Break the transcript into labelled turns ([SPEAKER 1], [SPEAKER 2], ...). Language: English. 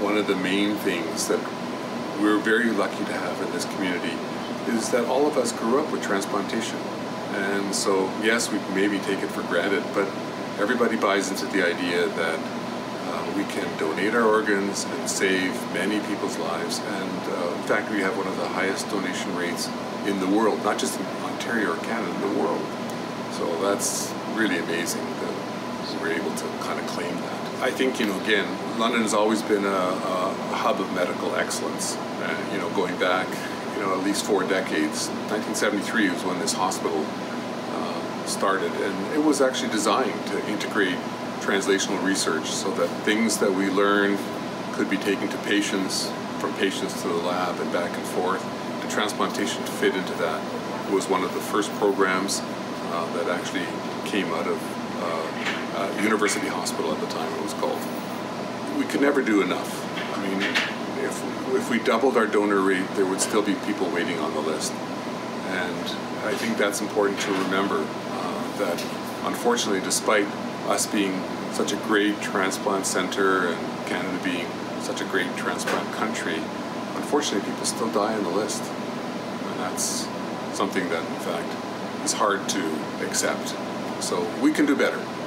[SPEAKER 1] one of the main things that we're very lucky to have in this community is that all of us grew up with transplantation. And so, yes, we maybe take it for granted, but everybody buys into the idea that uh, we can donate our organs and save many people's lives. And uh, in fact, we have one of the highest donation rates in the world, not just in Ontario or Canada, in the world. So that's really amazing we're able to kind of claim that. I think, you know, again, London has always been a, a hub of medical excellence. Uh, you know, going back, you know, at least four decades. 1973 was when this hospital uh, started, and it was actually designed to integrate translational research so that things that we learn could be taken to patients, from patients to the lab, and back and forth. The transplantation fit into that. Was one of the first programs uh, that actually came out of uh, University Hospital at the time, it was called. We could never do enough. I mean, if, if we doubled our donor rate, there would still be people waiting on the list. And I think that's important to remember uh, that unfortunately, despite us being such a great transplant center and Canada being such a great transplant country, unfortunately, people still die on the list. And that's something that, in fact, is hard to accept. So we can do better.